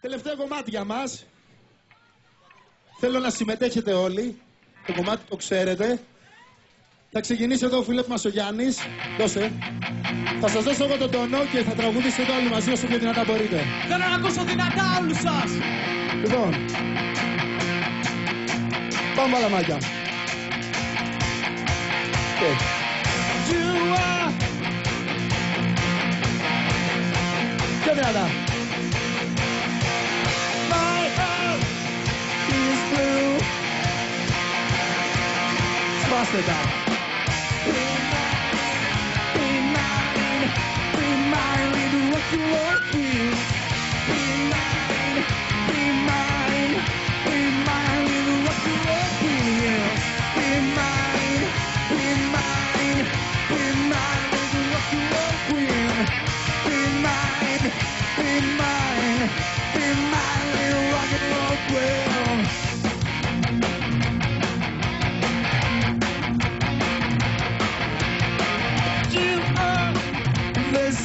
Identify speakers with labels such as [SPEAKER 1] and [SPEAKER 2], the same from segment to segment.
[SPEAKER 1] Τελευταίο κομμάτι για μας. Θέλω να συμμετέχετε όλοι. Το κομμάτι το ξέρετε. Θα ξεκινήσει εδώ ο φίλος μας ο Γιάννης. Δώσε. Θα σας δώσω εγώ τον τόνο και θα τραγουδήσετε όλοι μαζί όσο πιο δυνατά μπορείτε.
[SPEAKER 2] Θέλω να ακούσω δυνατά όλους σας.
[SPEAKER 1] Λοιπόν. Πάμε παλαμάκια. Okay.
[SPEAKER 2] You are
[SPEAKER 1] Πιο δυνατά.
[SPEAKER 2] Amsterdam.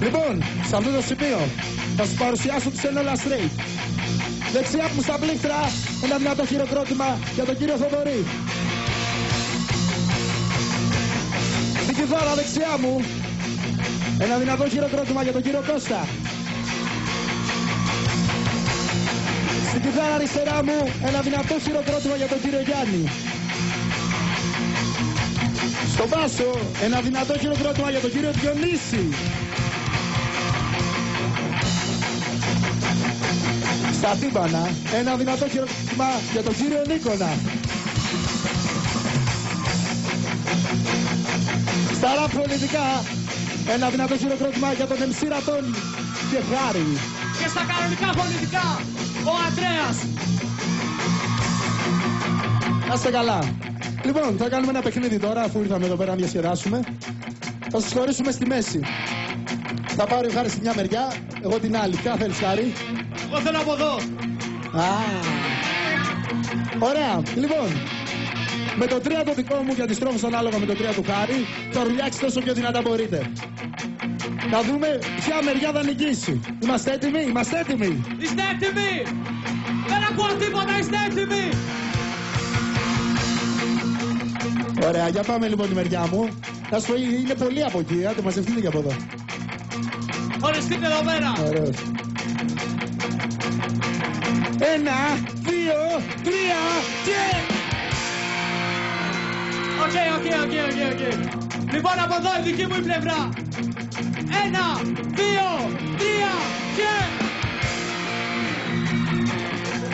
[SPEAKER 1] Λοιπόν, σε αυτό το σημείο θα σας παρουσιάσω τους Enola Straight. Δεξιά μου στα πλήκτρα ένα δυνατό χειροκρότημα για τον κύριο Θοδωρή. Στην κιθάρα δεξιά μου ένα δυνατό χειροκρότημα για τον κύριο Κώστα. Στην κιθάρα αριστερά μου ένα δυνατό χειροκρότημα για τον κύριο Γιάννη. Στο μπάσο ένα δυνατό χειροκρότημα για τον κύριο Διονύση. Στα τύμπανα ένα δυνατό χειροκρότημα για τον κύριο Νίκονα. Στα ραπ πολιτικά ένα δυνατό χειροκρότημα για τον MC Ρατών και Χάρη.
[SPEAKER 2] Και στα κανονικά πολιτικά, ο Αντρέας.
[SPEAKER 1] Να είστε καλά. Λοιπόν, θα κάνουμε ένα παιχνίδι τώρα αφού ήρθαμε εδώ πέρα να διασκεδάσουμε. Θα σας χωρίσουμε στη μέση. Θα πάρει ο Χάρης στη μια μεριά, εγώ την άλλη. Ποια θέλεις Χάρη;
[SPEAKER 2] Εγώ θέλω από εδώ.
[SPEAKER 1] Α, Ωραία. Λοιπόν, με το 3 το δικό μου για τις τρόφους ανάλογα με το 3 του Χάρη, θα ρουλιάξετε όσο πιο δυνατά μπορείτε. Να δούμε ποια μεριά θα νικήσει. Είμαστε έτοιμοι, είμαστε έτοιμοι;
[SPEAKER 2] Είστε έτοιμοι. Δεν ακούω τίποτα, είστε έτοιμοι.
[SPEAKER 1] Ωραία, για πάμε λοιπόν τη μεριά μου. Θα σου πω, είναι πολύ από εκεί, άντε μαζευτείτε και από εδώ.
[SPEAKER 2] Οριστείτε εδώ πέρα.
[SPEAKER 1] Ωραίος. Ένα, δύο, τρία και...
[SPEAKER 2] Οκ, οκ, οκ, οκ, οκ. Λοιπόν, από εδώ η δική μου η πλευρά. Ένα, δύο, τρία και...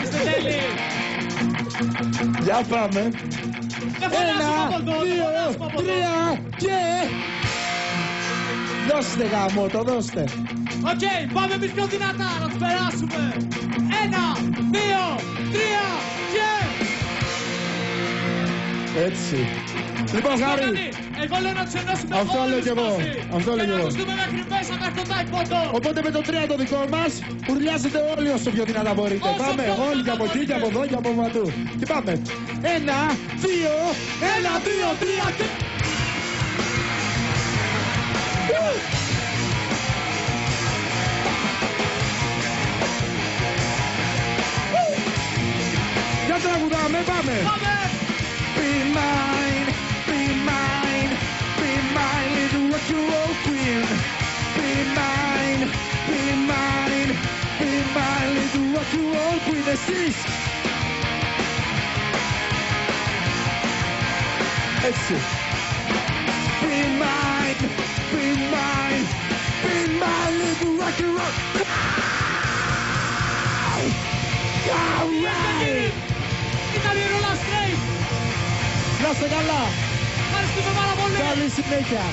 [SPEAKER 2] Είστε τέλειοι.
[SPEAKER 1] Για πάμε.
[SPEAKER 2] Δεν φωνάζουμε
[SPEAKER 1] Ένα,
[SPEAKER 2] από εδώ, δεν
[SPEAKER 1] δύο,
[SPEAKER 2] φωνάζουμε από εδώ.
[SPEAKER 1] τρία και... Δώστε γάμο, το δώστε.
[SPEAKER 2] Οκ, πάμε εμείς πιο δυνατά να τους περάσουμε. Ένα, δύο, τρία και...
[SPEAKER 1] Έτσι. Λοιπόν,
[SPEAKER 2] Αυτό
[SPEAKER 1] Χάρη,
[SPEAKER 2] κάνει. Εγώ λέω να τους ενώσουμε
[SPEAKER 1] Αυτό
[SPEAKER 2] όλους
[SPEAKER 1] λέω κι εγώ.
[SPEAKER 2] μαζί.
[SPEAKER 1] Αυτό λέω
[SPEAKER 2] Και
[SPEAKER 1] κι
[SPEAKER 2] να
[SPEAKER 1] εγώ.
[SPEAKER 2] ακουστούμε μέχρι μέσα, μέχρι το τάιποντο.
[SPEAKER 1] οπότε με το τρία το δικό μας, ουρλιάζετε όλοι όσο πιο δυνατά μπορείτε.
[SPEAKER 2] Όσο
[SPEAKER 1] πάμε,
[SPEAKER 2] πιο
[SPEAKER 1] όλοι
[SPEAKER 2] δυνατά
[SPEAKER 1] και από εκεί και από
[SPEAKER 2] μπορείτε.
[SPEAKER 1] εδώ και από παντού. Και πάμε. Ένα, δύο,
[SPEAKER 2] Ένα, δύο, τρία και...
[SPEAKER 1] saludame, vame.
[SPEAKER 2] Vame.
[SPEAKER 1] Be mine, be mine, be mine, little rock queen. Be mine, be mine, be mine, little rock queen. Assist. Exit. Be mine, be mine, be mine,
[SPEAKER 2] little
[SPEAKER 1] rock είστε καλά.
[SPEAKER 2] Ευχαριστούμε πάρα πολύ.
[SPEAKER 1] Καλή συνέχεια.